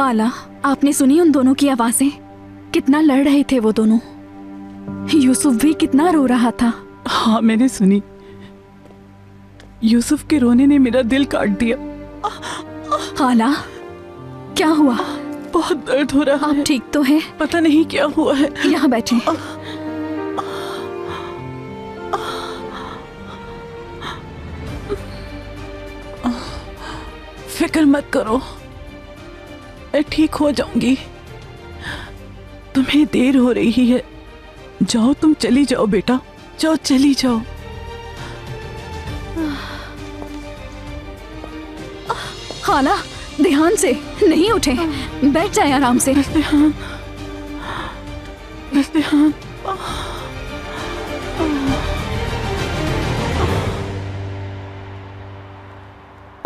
खाला आपने सुनी उन दोनों की आवाज़ें? कितना लड़ रहे थे वो दोनों? यूसुफ भी कितना रो रहा था। हाँ मैंने सुनी। यूसुफ के रोने ने मेरा दिल काट दिया। खाला क्या हुआ? बहुत दर्द हो रहा आप है। ठीक तो हैं? पता नहीं क्या हुआ है। यहाँ बैठे। फ़िक्र मत करो। मैं ठीक हो जाऊँगी। तुम्हें देर हो रही है। जाओ तुम चली जाओ बेटा। जाओ चली जाओ। खाला ध्यान से नहीं उठे। बैठ जाए आराम से। ध्यान। बस ध्यान।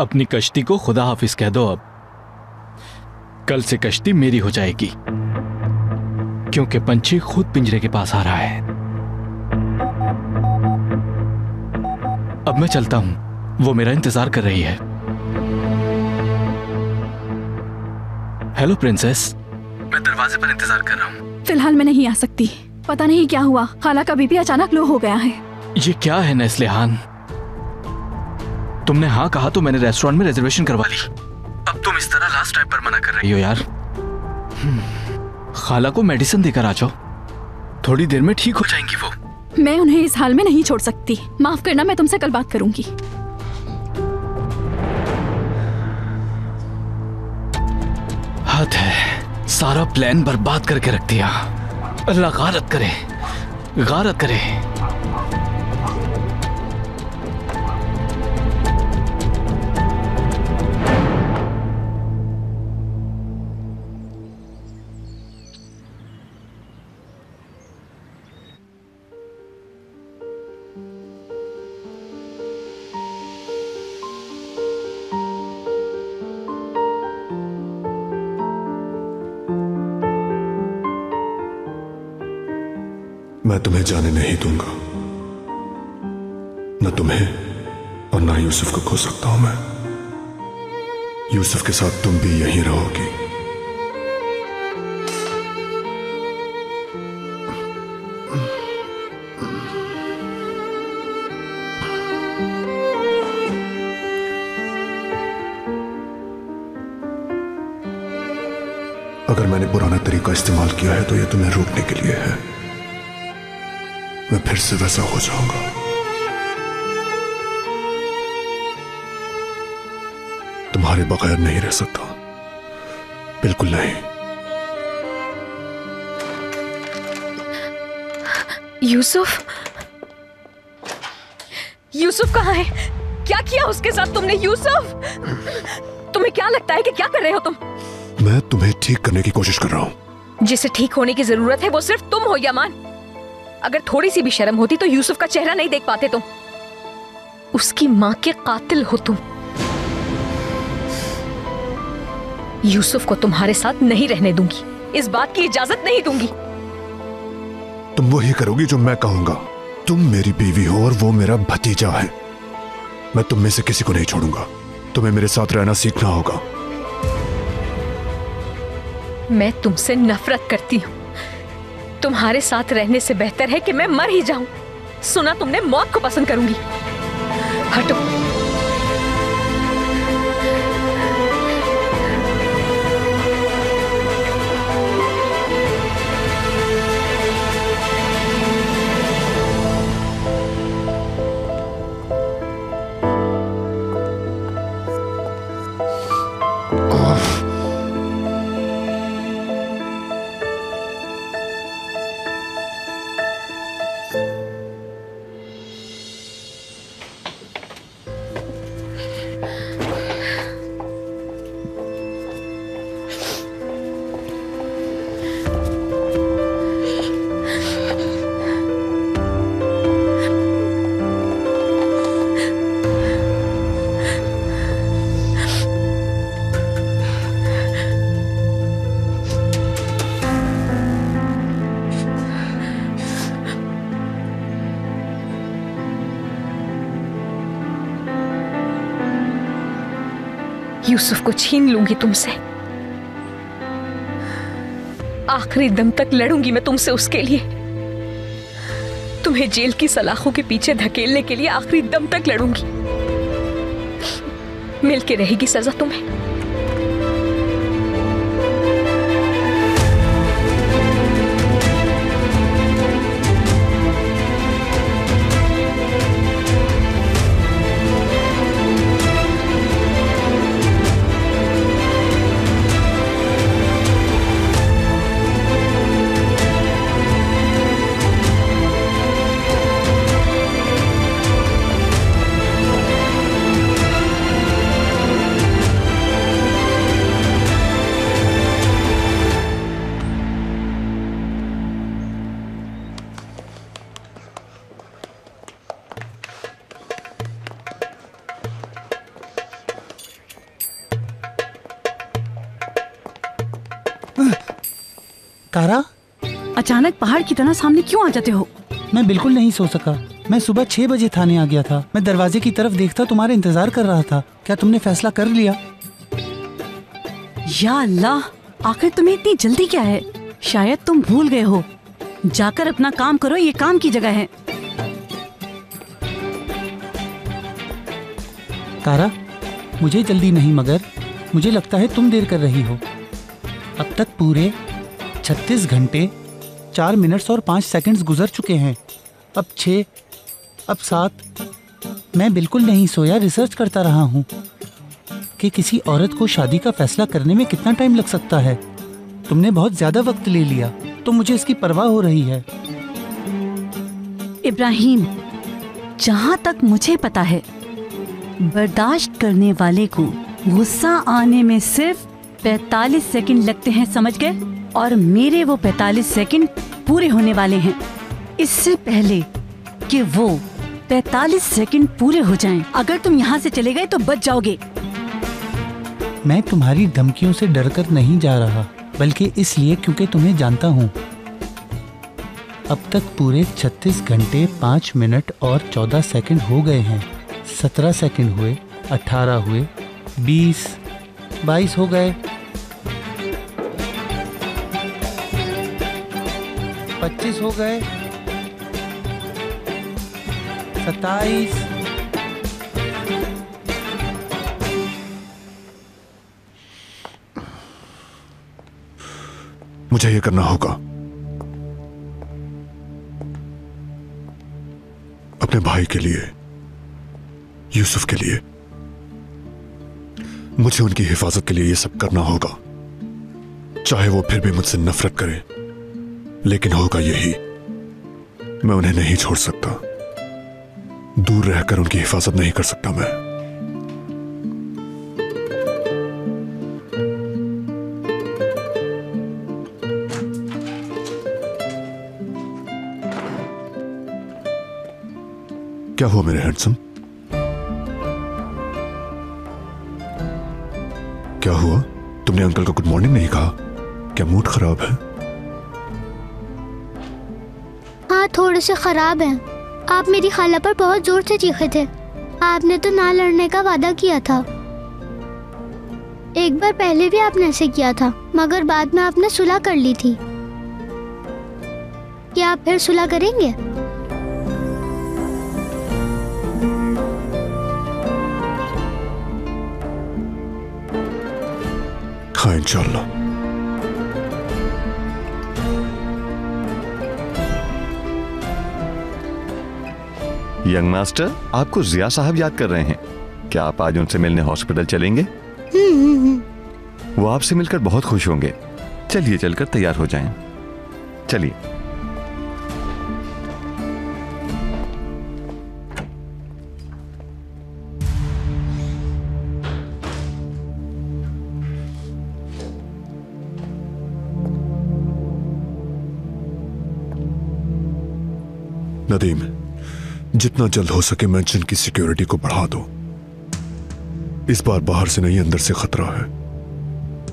अपनी कश्ती को खुदा हाफिज कह दो अब। कल से कश्ती मेरी हो जाएगी। क्योंकि पंछी खुद पिंजरे के पास आ रहा है। अब मैं चलता हूँ। वो मेरा इंतज़ार कर रही है। हेलो प्रिंसेस मैं दरवाजे पर इंतज़ार कर रहा हूँ। फ़िलहाल मैं नहीं आ सकती। पता नहीं क्या हुआ। खाला का बीपी अचानक लो हो गया है। ये क्या है नेस्लेहान? तुमने हाँ कहा तो मैंने रेस्टोरेंट में रिजर्वेशन करवा ली। अब तुम इस तरह लास्ट टाइम पर मना कर रही हो यार। हम्म, खाला को मेडिसिन देकर आ जाओ। थोड़ी देर में ठीक हो जाएँगी वो। मैं उन्हें इस हाल में नहीं छोड़ सकती। माफ़ करना मैं तुमसे कल बात करूँगी। हद है। सारा प्लान बर्बाद करके रख दिया। अल्लाह गारत करे। गारत करे। मैं तुम्हें जाने नहीं दूँगा। न तुम्हें और ना यूसुफ को खो सकता हूँ मैं। यूसुफ के साथ तुम भी यहीं रहोगी। अगर मैंने पुराना तरीका इस्तेमाल किया है तो यह तुम्हें रोकने के लिए है। मैं फिर से वैसा हो जाऊँगा तुम्हारे बगैर नहीं रह सकता बिल्कुल नहीं यूसुफ यूसुफ कहाँ है क्या किया उसके साथ तुमने यूसुफ तुम्हें क्या लगता है कि क्या कर रहे हो तुम मैं तुम्हें ठीक करने की कोशिश कर रहा हूँ जिसे ठीक होने की ज़रूरत है वो सिर्फ़ तुम हो यमान अगर थोड़ी सी भी शर्म होती तो यूसुफ का चेहरा नहीं देख पाते तुम। उसकी माँ के कातिल हो तुम। यूसुफ को तुम्हारे साथ नहीं रहने दूँगी। इस बात की इजाज़त नहीं दूँगी। तुम वही करोगी जो मैं कहूँगा। तुम मेरी बीवी हो और वो मेरा भतीजा है। मैं तुम में से किसी को नहीं छोड़ूँगा। तुम्हें मेरे साथ रहना सीखना होगा। मैं तुमसे नफरत करती हूँ। तुम्हारे साथ रहने से बेहतर है कि मैं मर ही जाऊँ। सुना तुमने मौत को पसंद करूँगी। हटो। यूसुफ को छीन लूँगी तुमसे। आखिरी दम तक लड़ूँगी मैं तुमसे उसके लिए। तुम्हें जेल की सलाखों के पीछे धकेलने के लिए आखिरी दम तक लड़ूँगी। मिलके रहेगी सजा तुम्हें। अचानक पहाड़ की तरह सामने क्यों आ जाते हो? मैं बिल्कुल नहीं सो सका। मैं सुबह छह बजे थाने आ गया था। मैं दरवाजे की तरफ़ देखता तुम्हारे इंतज़ार कर रहा था। क्या तुमने फैसला कर लिया? या अल्लाह आखिर तुम्हें इतनी जल्दी क्या है? शायद तुम भूल गए हो। जाकर अपना काम करो ये काम की जगह है। तारा मुझे जल्दी नहीं मगर मुझे लगता है तुम देर कर रही हो। अब तक पूरे 36 घंटे चार मिनट्स और पाँच सेकंड्स गुजर चुके हैं। अब छः, अब सात। मैं बिल्कुल नहीं सोया, रिसर्च करता रहा हूँ कि किसी औरत को शादी का फैसला करने में कितना टाइम लग सकता है। तुमने बहुत ज़्यादा वक्त ले लिया तो मुझे इसकी परवाह हो रही है। इब्राहिम, जहाँ तक मुझे पता है, बर्दाश्त करने वाले को गुस्सा आने में सिर्फ़ 45 सेकंड लगते हैं, समझ गए? और मेरे वो 45 सेकंड पूरे होने वाले हैं। इससे पहले कि वो 45 सेकंड पूरे हो जाएँ, अगर तुम यहाँ से चले गए तो बच जाओगे। मैं तुम्हारी धमकियों से डरकर नहीं जा रहा बल्कि इसलिए क्योंकि तुम्हें जानता हूँ। अब तक पूरे 36 घंटे 5 मिनट और 14 सेकंड हो गए हैं। 17 सेकंड हुए 18 हुए 20 22 हो गए। 25 हो गए। 27 मुझे ये करना होगा। अपने भाई के लिए, यूसुफ के लिए। मुझे उनकी हिफाजत के लिए यह सब करना होगा। चाहे वो फिर भी मुझसे नफरत करे। लेकिन होगा यही, मैं उन्हें नहीं छोड़ सकता। दूर रहकर उनकी हिफाजत नहीं कर सकता मैं। क्या हुआ मेरे हैंडसम? क्या हुआ? तुमने अंकल को गुड मॉर्निंग नहीं कहा? क्या मूड खराब है? थोड़े से खराब हैं। आप मेरी खाला पर बहुत ज़ोर से चीखे थे। आपने तो ना लड़ने का वादा किया था। एक बार पहले भी आपने ऐसे किया था, मगर बाद में आपने सुलह कर ली थी। क्या आप फिर सुलह करेंगे? हाँ इंशाल्लाह। यंग मास्टर, आपको जिया साहब याद कर रहे हैं क्या आप आज उनसे मिलने हॉस्पिटल चलेंगे। वो आपसे मिलकर बहुत खुश होंगे चलिए चलकर तैयार हो जाएँ। चलिए नदीम जितना जल्द हो सके मेंशन की सिक्योरिटी को बढ़ा दो। इस बार बाहर से नहीं, अंदर से खतरा है।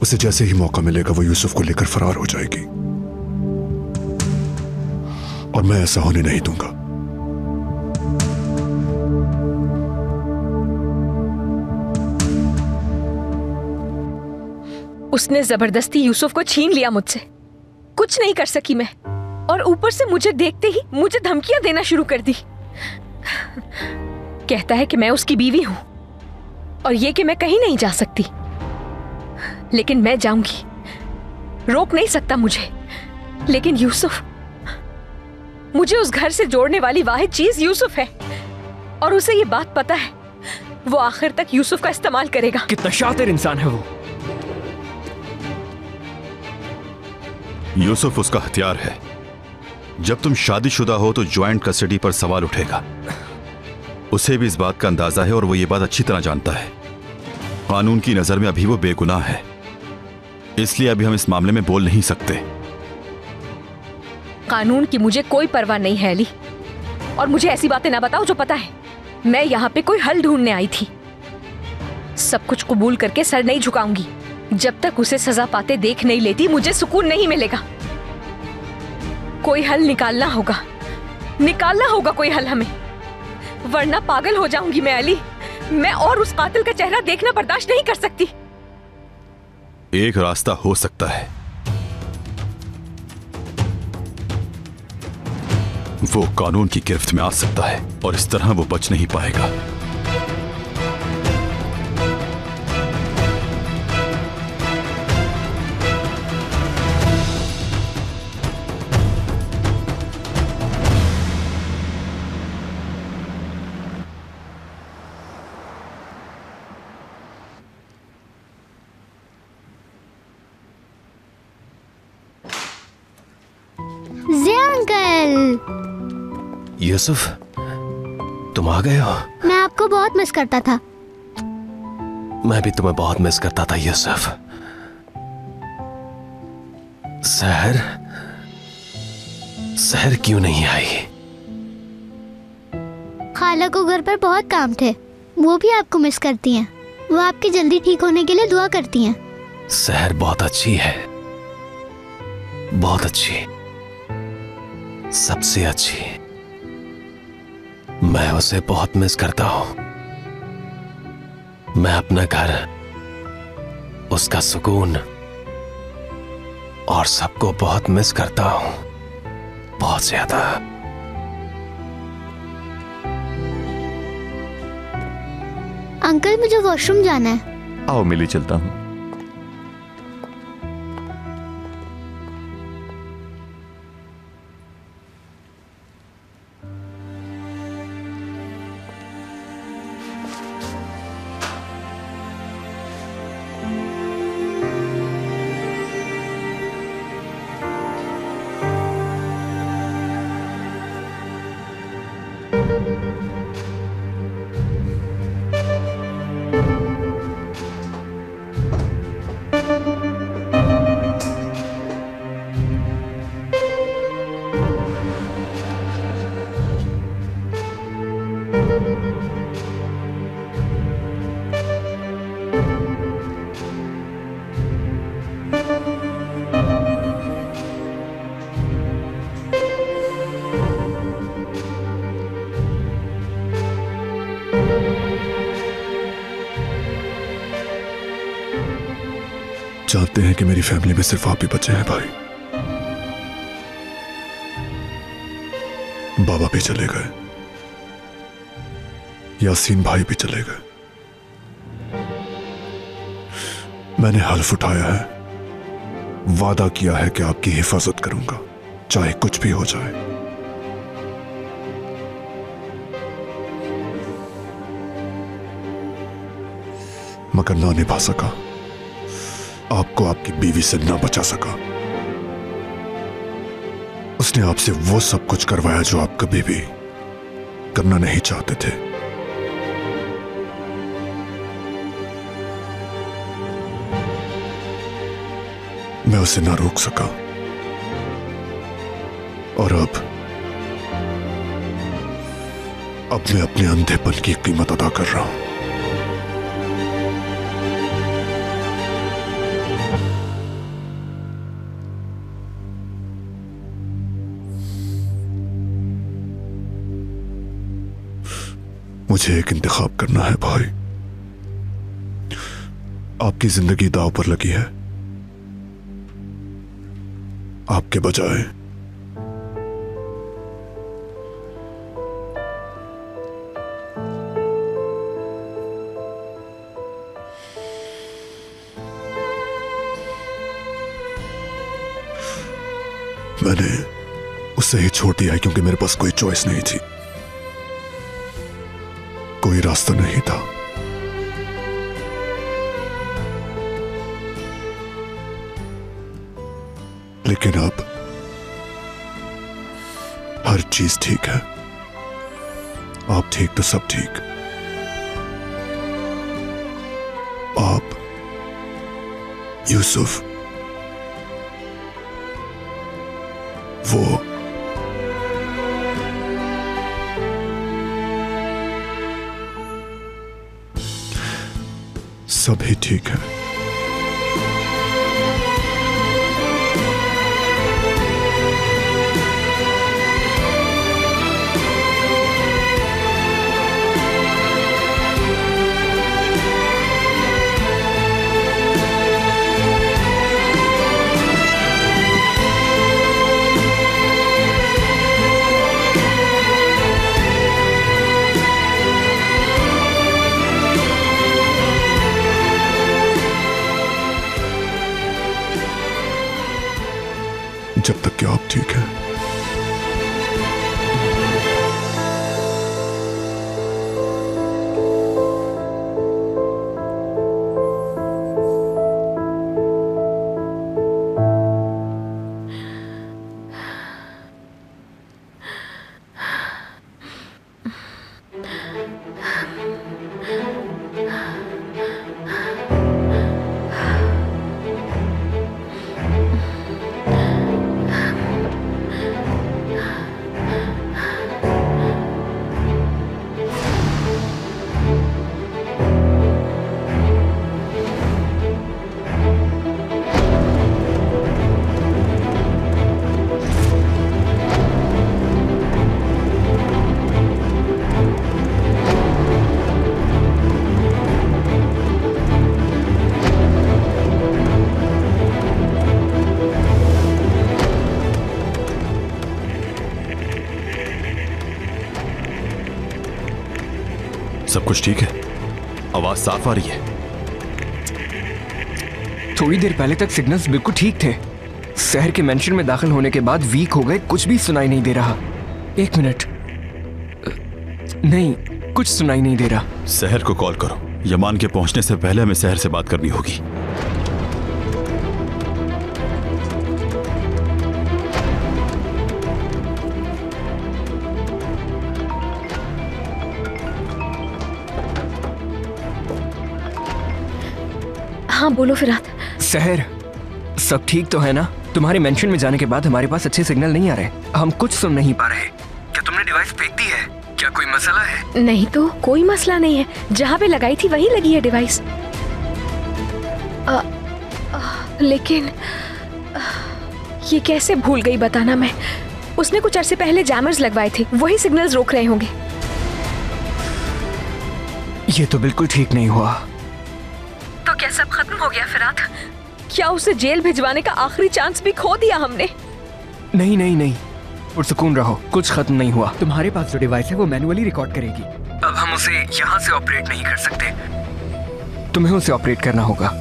उसे जैसे ही मौका मिलेगा, वो यूसुफ को लेकर फरार हो जाएगी। और मैं ऐसा होने नहीं दूँगा। उसने ज़बरदस्ती यूसुफ को छीन लिया मुझसे। कुछ नहीं कर सकी मैं। और ऊपर से मुझे देखते ही मुझे धमकियाँ देना शुरू कर दी। कहता है कि मैं उसकी बीवी हूँ। और ये कि मैं कहीं नहीं जा सकती। लेकिन मैं जाऊँगी। रोक नहीं सकता मुझे। लेकिन यूसुफ मुझे उस घर से जोड़ने वाली वाहिद चीज़ यूसुफ है। और उसे ये बात पता है वो आखिर तक यूसुफ का इस्तेमाल करेगा। कितना शातिर इंसान है वो। यूसुफ उसका हथियार है। जब तुम शादीशुदा हो तो ज्वाइंट कस्टडी पर सवाल उठेगा। उसे भी इस बात का अंदाज़ा है और वो ये बात अच्छी तरह जानता है। कानून की नज़र में अभी वो बेगुनाह है। इसलिए अभी हम इस मामले में बोल नहीं सकते। कानून की मुझे कोई परवाह नहीं है, अली। और मुझे ऐसी बातें ना बताओ जो पता है। मैं यहाँ पे कोई हल ढूँढने आई थी। सब कुछ कबूल करके सर नहीं झुकाऊँगी। जब तक उसे सजा पाते देख नहीं लेती, मुझे सुकून नहीं मिलेगा। कोई हल निकालना होगा। निकालना होगा कोई हल हमें। वरना पागल हो जाऊँगी मैं, अली। मैं और उस कातिल का चेहरा देखना बर्दाश्त नहीं कर सकती। एक रास्ता हो सकता है। वो कानून की गिरफ्त में आ सकता है और इस तरह वो बच नहीं पाएगा। यूसुफ तुम आ गए हो? मैं आपको बहुत मिस करता था। मैं भी तुम्हें बहुत मिस करता था यूसुफ। सहर सहर क्यों नहीं आई? खाला को घर पर बहुत काम थे। वो भी आपको मिस करती हैं। वो आपके जल्दी ठीक होने के लिए दुआ करती हैं। सहर बहुत अच्छी है। बहुत अच्छी। सबसे अच्छी। मैं उसे बहुत मिस करता हूँ। मैं अपना घर उसका सुकून और सबको बहुत मिस करता हूँ। बहुत ज़्यादा। अंकल मुझे वॉशरूम जाना है। आओ मिली चलता हूँ। जानते हैं कि मेरी फैमिली में सिर्फ़ आप ही बचे हैं, भाई। बाबा भी चले गए। यासीन भाई भी चले गए। मैंने हल्फ उठाया है। वादा किया है कि आपकी हिफाजत करूँगा, चाहे कुछ भी हो जाए। मगर ना निभा सका। आपको आपकी बीवी से ना बचा सका। उसने आपसे वो सब कुछ करवाया जो आप कभी भी करना नहीं चाहते थे। मैं उसे ना रोक सका। और अब अब मैं अपने अंधेपन की कीमत अदा कर रहा हूँ। मुझे एक इंतखाब करना है, भाई। आपकी ज़िंदगी दाव पर लगी है। आपके बजाय। मैंने उसे ही छोड़ दिया क्योंकि मेरे पास कोई चॉइस नहीं थी। कोई रास्ता नहीं था। लेकिन अब हर चीज़ ठीक है। आप ठीक तो सब ठीक। आप, यूसुफ सभी ठीक है। सब कुछ ठीक है? आवाज़ साफ़ आ रही है। थोड़ी देर पहले तक सिग्नल्स बिल्कुल ठीक थे। शहर के मेंशन में दाखिल होने के बाद वीक हो गए कुछ भी सुनाई नहीं दे रहा। एक मिनट। नहीं कुछ सुनाई नहीं दे रहा। शहर को कॉल करो। यमान के पहुँचने से पहले हमें शहर से बात करनी होगी। बोलो फिरात शहर सब ठीक तो है ना? तुम्हारे मेंशन में जाने के बाद हमारे पास अच्छे सिग्नल नहीं आ रहे। हम कुछ सुन नहीं पा रहे। क्या तुमने डिवाइस फेंक दी है? क्या कोई मसला है? नहीं तो कोई मसला नहीं है। जहाँ पे लगाई थी वहीं लगी है डिवाइस अ, अ, लेकिन अ, ये कैसे भूल गई बताना मैं? उसने कुछ अरसे पहले जैमर्स लगवाए थे। वही सिग्नल्स रोक रहे होंगे। ये तो बिल्कुल ठीक नहीं हुआ। सब खत्म हो गया फिरात क्या उसे जेल भिजवाने का आखिरी चांस भी खो दिया हमने? नहीं नहीं नहीं। पुरसुकून रहो। कुछ खत्म नहीं हुआ। तुम्हारे पास जो डिवाइस है वो मैनुअली रिकॉर्ड करेगी। अब हम उसे यहाँ से ऑपरेट नहीं कर सकते। तुम्हें उसे ऑपरेट करना होगा।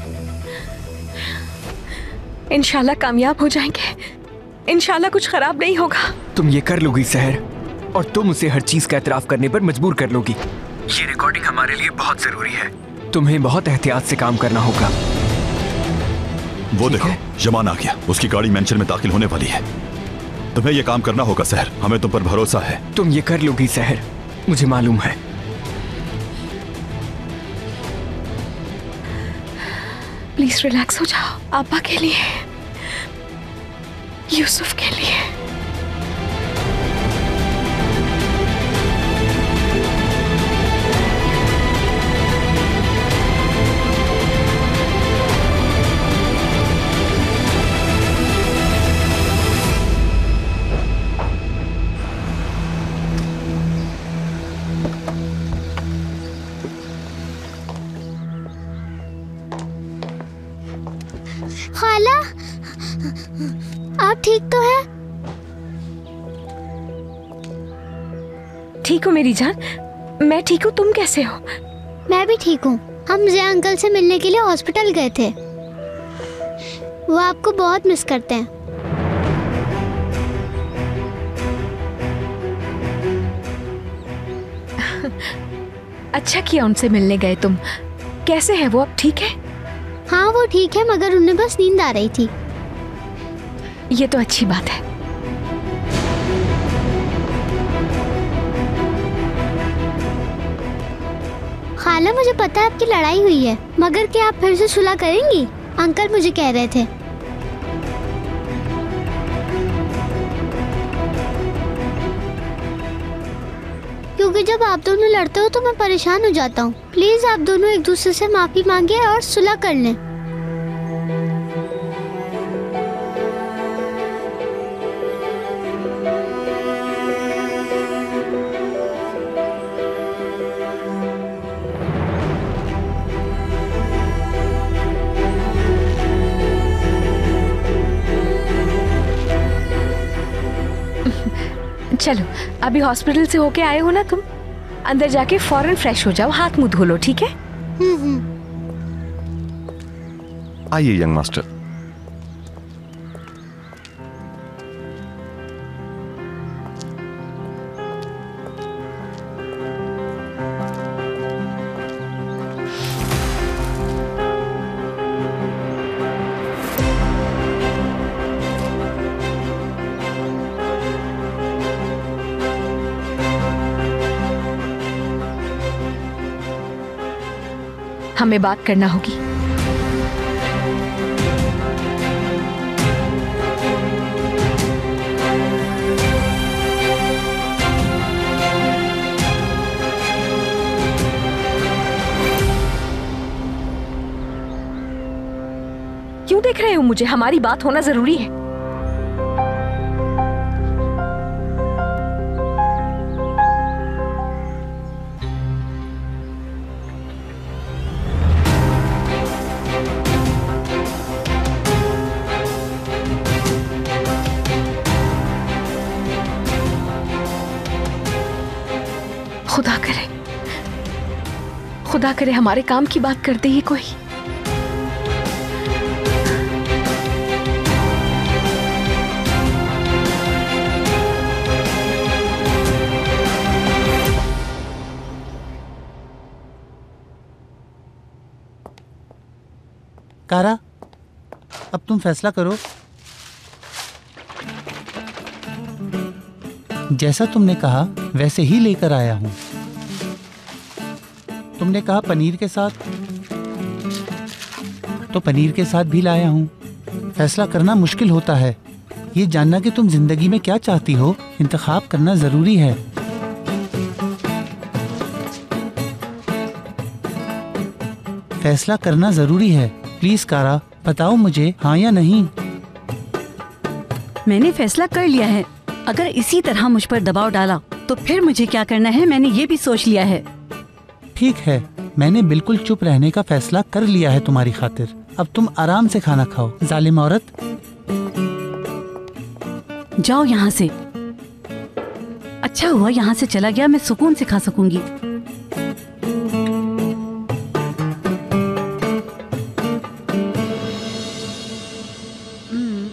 इंशाल्लाह कामयाब हो जाएँगे। इंशाल्लाह कुछ खराब नहीं होगा। तुम ये कर लोगी सहर। और तुम उसे हर चीज़ का एतराफ करने पर मजबूर कर लोगी। ये रिकॉर्डिंग हमारे लिए बहुत ज़रूरी है। तुम्हें बहुत एहतियात से काम करना होगा। वो देखो यमान आ गया। उसकी गाड़ी मेंशन में दाखिल होने वाली है। तुम्हें यह काम करना होगा सहर हमें तुम पर भरोसा है। तुम ये कर लोगी सहर मुझे मालूम है। प्लीज़ रिलैक्स हो जाओ। अब्बा के लिए यूसुफ के लिए ठीक हो मेरी जान? मैं ठीक हूँ तुम कैसे हो? मैं भी ठीक हूँ। हम जया अंकल से मिलने के लिए हॉस्पिटल गए थे। वो आपको बहुत मिस करते हैं। अच्छा किया उनसे मिलने गए तुम। कैसे है वो? अब ठीक है? हाँ वो ठीक है मगर उन्हें बस नींद आ रही थी। ये तो अच्छी बात है। खाला, मुझे पता है आपकी लड़ाई हुई है, मगर क्या आप फिर से सुलह करेंगी? अंकल मुझे कह रहे थे। क्योंकि जब आप दोनों लड़ते हो तो मैं परेशान हो जाता हूँ। प्लीज़, आप दोनों एक दूसरे से माफ़ी मांगे और सुलह कर लें। अभी हॉस्पिटल से होके आए हो ना तुम? अंदर जाके फ़ौरन फ्रेश हो जाओ, हाथ मुँह धो लो, ठीक है? हम्म हम्म। आइए यंग मास्टर हमें बात करना होगी। क्यों देख रहे हो मुझे? हमारी बात होना ज़रूरी है। खुदा करे हमारे काम की बात करते ही कोई? कारा, अब तुम फैसला करो। जैसा तुमने कहा, वैसे ही लेकर आया हूँ। तुमने कहा पनीर के साथ? तो पनीर के साथ भी लाया हूँ। फैसला करना मुश्किल होता है। ये जानना कि तुम ज़िंदगी में क्या चाहती हो, इंतखाब करना ज़रूरी है। फैसला करना ज़रूरी है। प्लीज़ कारा, बताओ मुझे हाँ या नहीं? मैंने फैसला कर लिया है। अगर इसी तरह मुझ पर दबाव डाला तो फिर मुझे क्या करना है? मैंने ये भी सोच लिया है। ठीक है मैंने बिल्कुल चुप रहने का फैसला कर लिया है तुम्हारी खातिर। अब तुम आराम से खाना खाओ। जालिम औरत। जाओ यहाँ से। अच्छा हुआ यहाँ से चला गया मैं सुकून से खा सकूँगी। हम्म,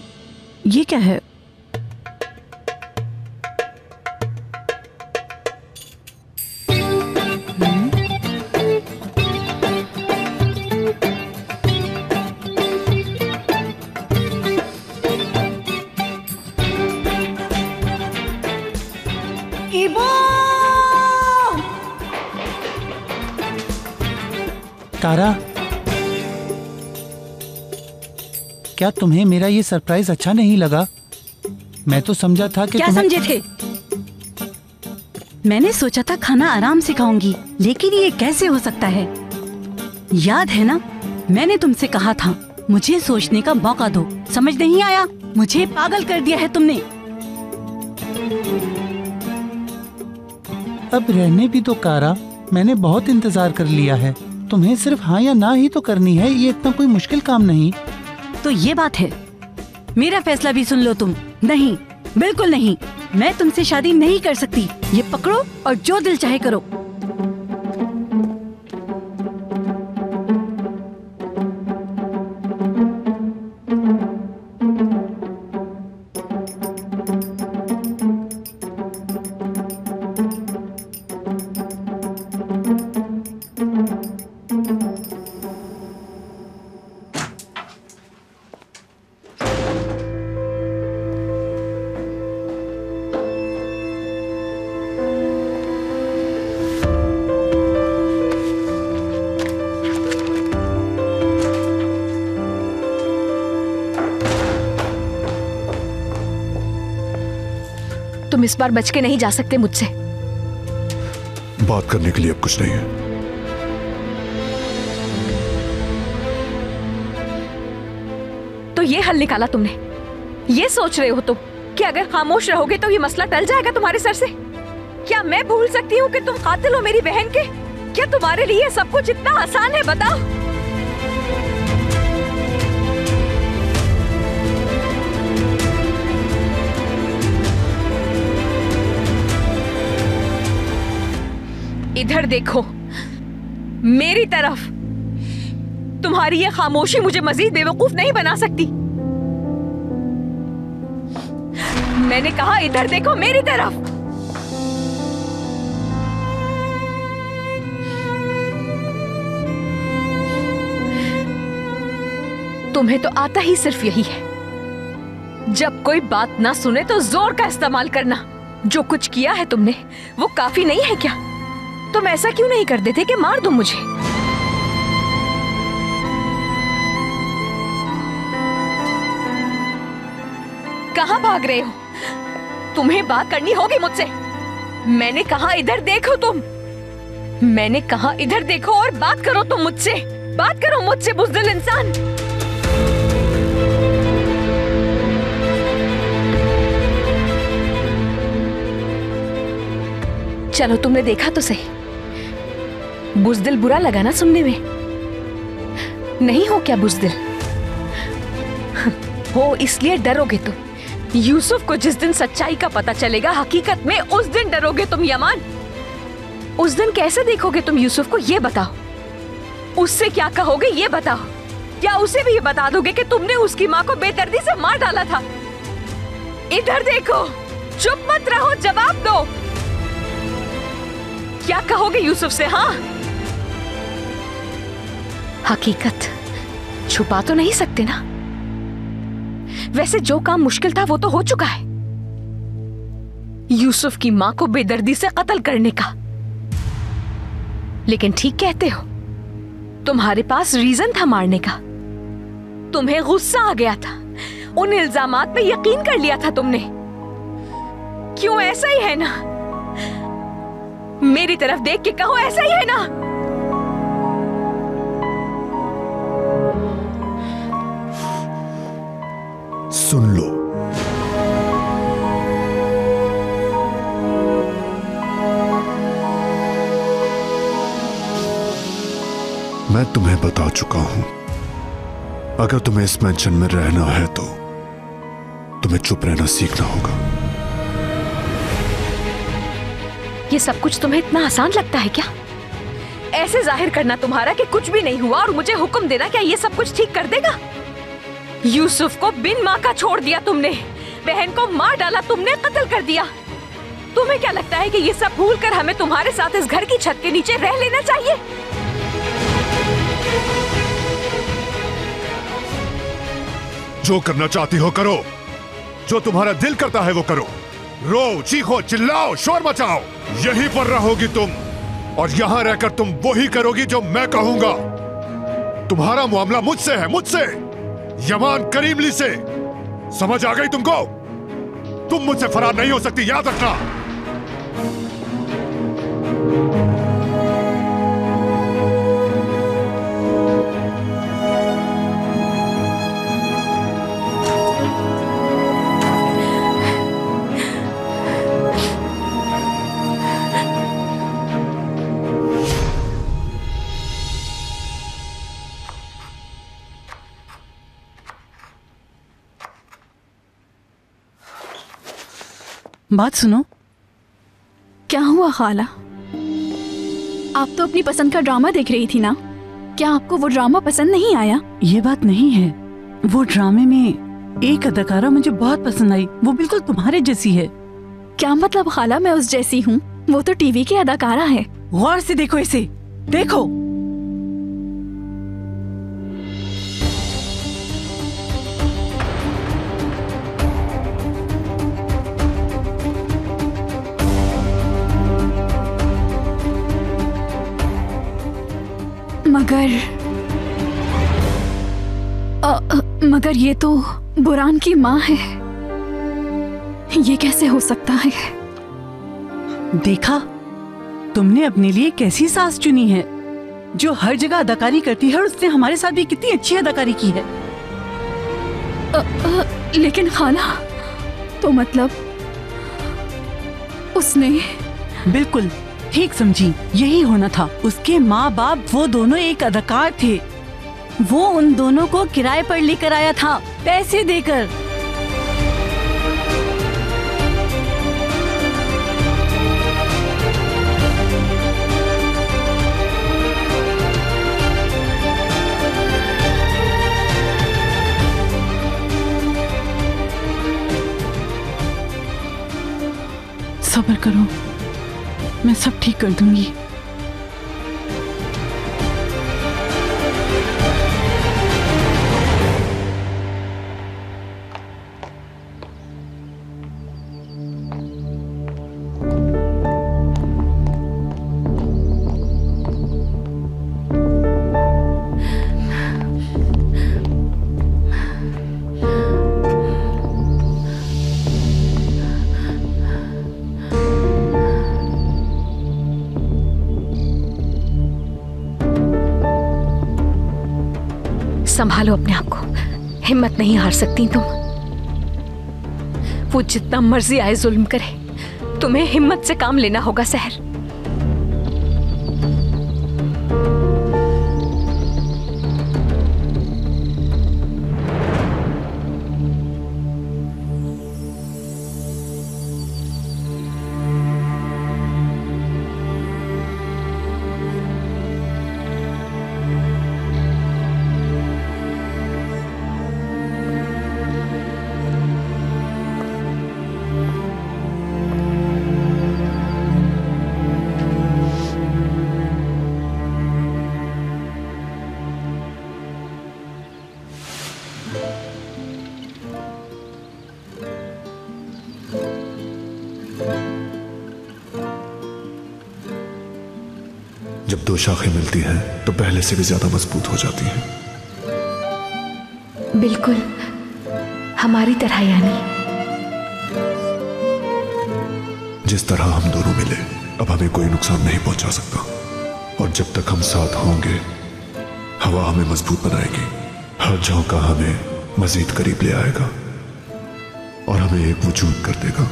ये क्या है? तारा। क्या तुम्हें मेरा ये सरप्राइज़ अच्छा नहीं लगा? मैं तो समझा था कि क्या तुम्हें... समझे थे? मैंने सोचा था खाना आराम से खाऊँगी लेकिन ये कैसे हो सकता है? याद है ना? मैंने तुमसे कहा था मुझे सोचने का मौका दो। समझ नहीं आया? मुझे पागल कर दिया है तुमने। अब रहने भी तो कारा मैंने बहुत इंतज़ार कर लिया है। तुम्हें सिर्फ़ हाँ या ना ही तो करनी है, ये इतना कोई मुश्किल काम नहीं। तो ये बात है। मेरा फैसला भी सुन लो तुम। नहीं, बिल्कुल नहीं। मैं तुमसे शादी नहीं कर सकती। ये पकड़ो और जो दिल चाहे करो। इस बार बच के नहीं जा सकते मुझसे। बात करने के लिए अब कुछ नहीं है। तो ये हल निकाला तुमने। ये सोच रहे हो तुम कि अगर खामोश रहोगे तो ये मसला टल जाएगा तुम्हारे सर से। क्या मैं भूल सकती हूँ कि तुम कातिल हो मेरी बहन के? क्या तुम्हारे लिए सब कुछ इतना आसान है बताओ? इधर देखो। मेरी तरफ़। तुम्हारी ये खामोशी मुझे मजीद बेवकूफ़ नहीं बना सकती। मैंने कहा, इधर देखो मेरी तरफ़। तुम्हें तो आता ही सिर्फ़ यही है। जब कोई बात ना सुने तो ज़ोर का इस्तेमाल करना। जो कुछ किया है तुमने, वो काफ़ी नहीं है क्या? तुम ऐसा क्यों नहीं कर देते कि मार दो मुझे? कहाँ भाग रहे हो? तुम्हें बात करनी होगी मुझसे। मैंने कहा, इधर देखो तुम। मैंने कहा, इधर देखो और बात करो तुम मुझसे। बात करो मुझसे, बुजदिल इंसान। चलो, तुमने देखा तो सही। बुजदिल बुरा लगा ना सुनने में। नहीं हो क्या बुजदिल? हो, इसलिए डरोगे तुम। यूसुफ को जिस दिन सच्चाई का पता चलेगा, हकीकत में उस दिन डरोगे तुम, यमान। उस दिन कैसे देखोगे तुम यूसुफ को, ये बताओ। उससे क्या कहोगे, ये बताओ। क्या उसे भी ये बता दोगे कि तुमने उसकी माँ को बेदर्दी से मार डाला था? इधर देखो, चुप मत रहो, जवाब दो। क्या कहोगे यूसुफ से हाँ? हकीकत। छुपा तो नहीं सकते ना? वैसे जो काम मुश्किल था वो तो हो चुका है। यूसुफ की माँ को बेदर्दी से कत्ल करने का। लेकिन ठीक कहते हो, तुम्हारे पास रीजन था मारने का। तुम्हें गुस्सा आ गया था। उन इल्ज़ाम पे यकीन कर लिया था तुमने। क्यों ऐसा ही है ना? मेरी तरफ़ देख के कहो ऐसा ही है ना? सुन लो। मैं तुम्हें बता चुका हूँ। अगर तुम्हें इस मेंशन में रहना है तो तुम्हें चुप रहना सीखना होगा। ये सब कुछ तुम्हें इतना आसान लगता है क्या? ऐसे ज़ाहिर करना तुम्हारा कि कुछ भी नहीं हुआ और मुझे हुक्म देना क्या ये सब कुछ ठीक कर देगा? यूसुफ को बिन माँ का छोड़ दिया तुमने। बहन को मार डाला तुमने, कत्ल कर दिया। तुम्हें क्या लगता है कि ये सब भूल कर हमें तुम्हारे साथ इस घर की छत के नीचे रह लेना चाहिए? जो करना चाहती हो करो। जो तुम्हारा दिल करता है वो करो। रो चीखो, चिल्लाओ, शोर मचाओ। यहीं पर रहोगी तुम। और यहाँ रहकर तुम वही करोगी जो मैं कहूँगा। तुम्हारा मामला मुझसे है, मुझसे। यमान करीमली से। समझ आ गई तुमको? तुम मुझसे फरार नहीं हो सकती, याद रखना। बात सुनो। क्या हुआ खाला? आप तो अपनी पसंद का ड्रामा देख रही थी ना? क्या आपको वो ड्रामा पसंद नहीं आया? ये बात नहीं है। वो ड्रामे में एक अदाकारा मुझे बहुत पसंद आई। वो बिल्कुल तुम्हारे जैसी है। क्या मतलब खाला मैं उस जैसी हूँ? वो तो टीवी की अदाकारा है। गौर से देखो इसे। देखो। मगर ये तो बुरान की माँ है। ये कैसे हो सकता है? देखा? तुमने अपने लिए कैसी सास चुनी है जो हर जगह अदाकारी करती है और उसने हमारे साथ भी कितनी अच्छी अदाकारी की है। अ, अ, लेकिन खाला तो मतलब उसने बिल्कुल ठीक समझी यही होना था। उसके माँ बाप वो दोनों एक अदाकार थे। वो उन दोनों को किराए पर लेकर आया था, पैसे देकर। सब्र करो, मैं सब ठीक कर दूँगी। हार सकती तुम। वो जितना मर्ज़ी आए जुल्म करे, तुम्हें हिम्मत से काम लेना होगा, सहर। दो शाखें मिलती हैं तो पहले से भी ज़्यादा मज़बूत हो जाती हैं। बिल्कुल। हमारी तरह यानी। जिस तरह हम दोनों मिले अब हमें कोई नुकसान नहीं पहुँचा सकता। और जब तक हम साथ होंगे हवा हमें मज़बूत बनाएगी। हर झोंका हमें मजीद करीब ले आएगा। और हमें एक वजूद कर देगा।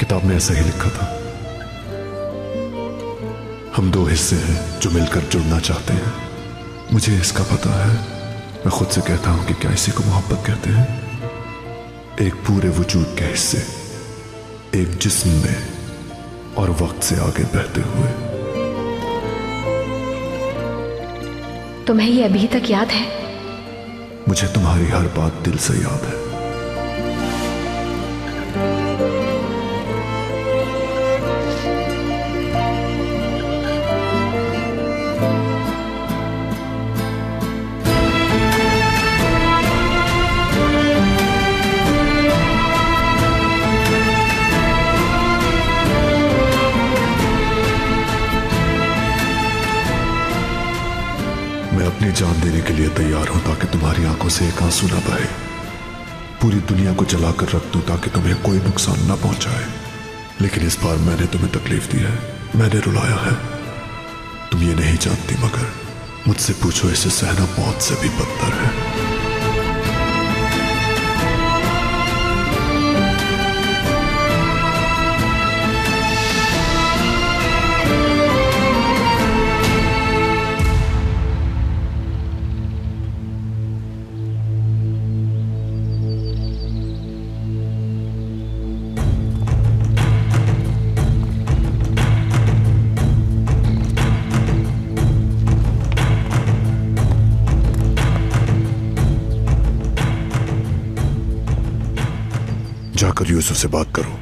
किताब में ऐसा ही लिखा था। हम दो हिस्से हैं जो मिलकर जुड़ना चाहते हैं। मुझे इसका पता है। मैं खुद से कहता हूँ कि क्या इसी को मोहब्बत कहते हैं? एक पूरे वजूद के हिस्से एक जिस्म में और वक्त से आगे बहते हुए। तुम्हें ये अभी तक याद है? मुझे तुम्हारी हर बात दिल से याद है। तैयार हूँ ताकि तुम्हारी आँखों से एक आँसू ना बहे। पूरी दुनिया को जलाकर रख दू ताकि तुम्हें कोई नुकसान न पहुँचाए। लेकिन इस बार मैंने तुम्हें तकलीफ़ दी है। मैंने रुलाया है। तुम ये नहीं जानती मगर मुझसे पूछो इसे सहना मौत से भी बदतर है। यूसुफ से बात करो।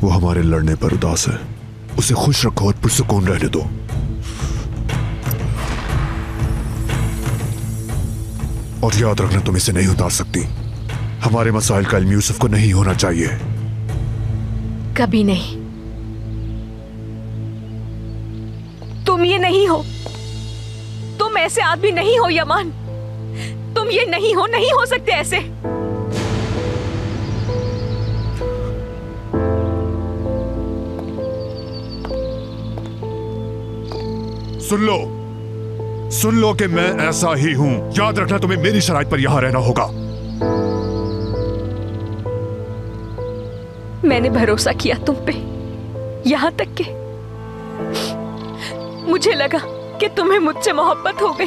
वो हमारे लड़ने पर उदास है। उसे खुश रखो और पुरसकून रहने दो। और याद रखना, तुम इसे नहीं उतार सकती। हमारे मसाइल का इल्म यूसुफ को नहीं होना चाहिए। कभी नहीं। तुम ये नहीं हो। तुम ऐसे आदमी नहीं हो, यमान। तुम ये नहीं हो नहीं हो सकते ऐसे। सुन लो। सुन लो कि मैं ऐसा ही हूँ। याद रखना तुम्हें मेरी शराइत पर यहाँ रहना होगा। मैंने भरोसा किया तुम पे। यहाँ तक के मुझे लगा कि तुम्हें मुझसे मोहब्बत हो गई।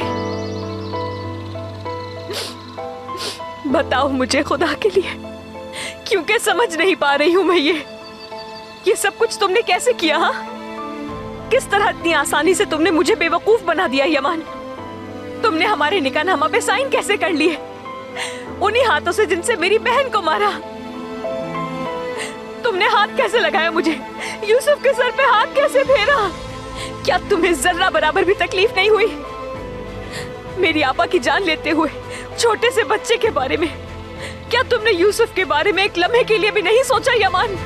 बताओ मुझे खुदा के लिए क्योंकि समझ नहीं पा रही हूँ मैं ये? ये सब कुछ तुमने कैसे किया, हा? किस तरह इतनी आसानी से तुमने मुझे बेवकूफ़ बना दिया, यमान? तुमने हमारे निकाहनामा पे साइन कैसे कर लिए? उन्हीं हाथों से जिनसे मेरी बहन को मारा। तुमने हाथ कैसे लगाया मुझे? यूसुफ के सर पे हाथ कैसे फेरा? क्या तुम्हें जर्रा बराबर भी तकलीफ़ नहीं हुई? मेरी आपा की जान लेते हुए, छोटे से बच्चे के बारे में, क्या तुमने यूसुफ के बारे में एक लम्हे के लिए भी नहीं सोचा, यमान?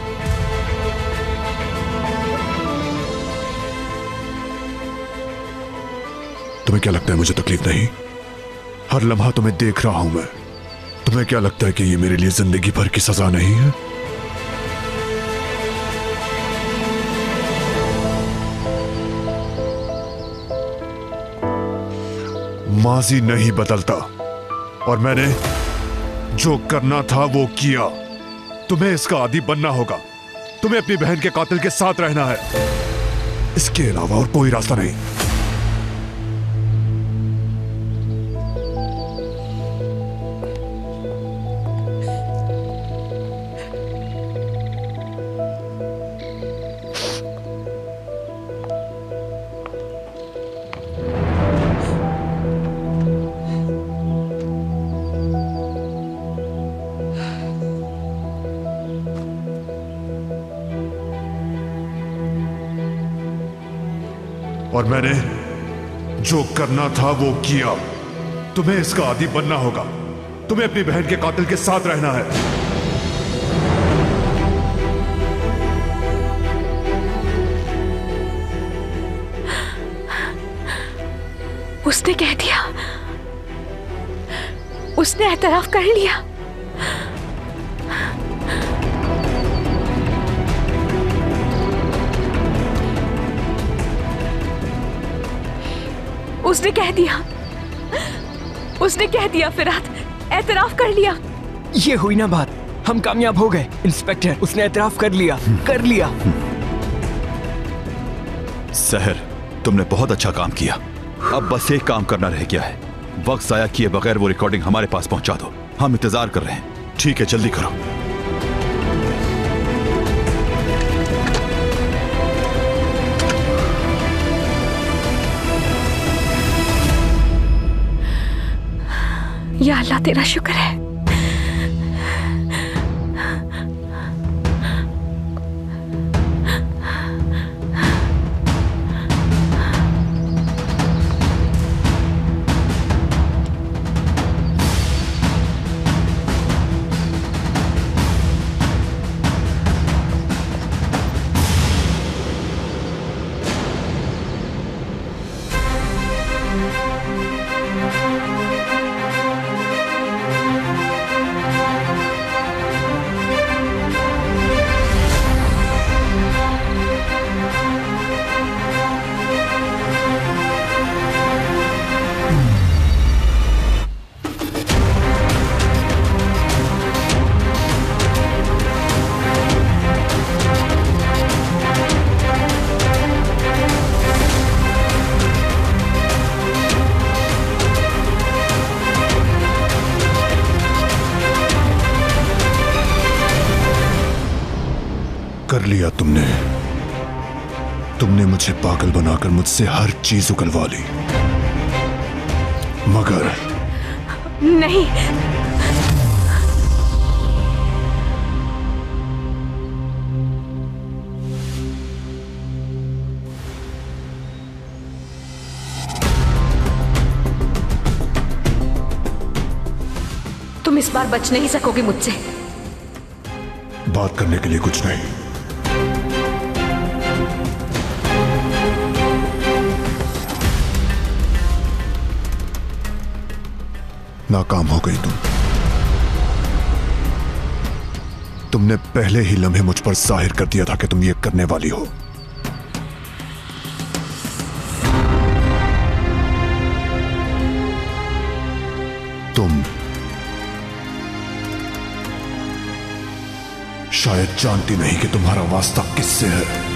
तुम्हें क्या लगता है मुझे तकलीफ़ नहीं? हर लम्हा तुम्हें देख रहा हूँ मैं। तुम्हें क्या लगता है कि ये मेरे लिए ज़िंदगी भर की सजा नहीं है? माजी नहीं बदलता। और मैंने जो करना था वो किया। तुम्हें इसका आदि बनना होगा। तुम्हें अपनी बहन के कातिल के साथ रहना है। इसके अलावा और कोई रास्ता नहीं। करना था, वो किया। तुम्हें इसका आदि बनना होगा। तुम्हें अपनी बहन के कातिल के साथ रहना है। उसने कह दिया। उसने एतराफ कर लिया। उसने कह दिया। उसने कह दिया फिरात एतराफ कर लिया। ये हुई ना बात। हम कामयाब हो गए इंस्पेक्टर। उसने एतराफ कर लिया कर लिया। सहर तुमने बहुत अच्छा काम किया। अब बस एक काम करना रह गया है। वक्त जाया किए बगैर वो रिकॉर्डिंग हमारे पास पहुँचा दो। हम इंतज़ार कर रहे हैं। ठीक है जल्दी करो। या अल्लाह तेरा शुक्र है। लिया तुमने। तुमने मुझे पागल बनाकर मुझसे हर चीज़ उकलवा ली। मगर नहीं। तुम इस बार बच नहीं सकोगे मुझसे। बात करने के लिए कुछ नहीं। नाकाम हो गई तुम। तुमने पहले ही लम्हे मुझ पर ज़ाहिर कर दिया था कि तुम ये करने वाली हो। तुम शायद जानती नहीं कि तुम्हारा वास्ता किससे है।